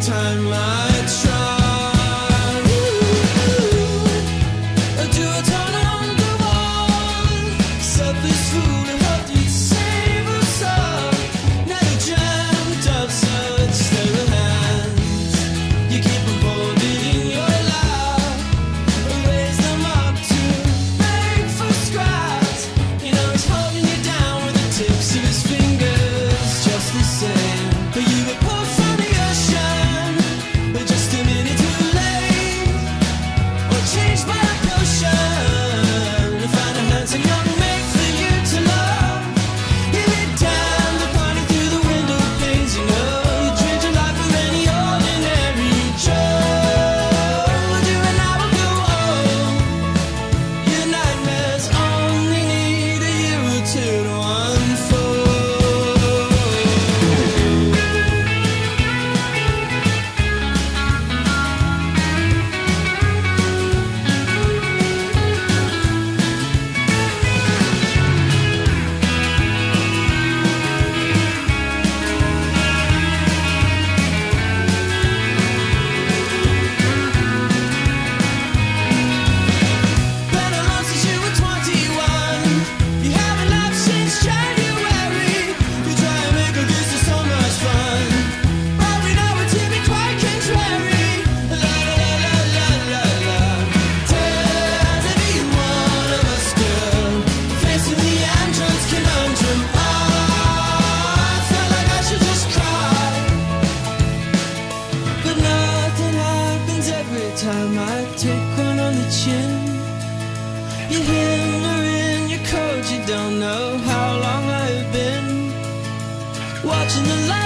timeline take one on the chin. You're in your coat, you don't know how long I've been watching the light.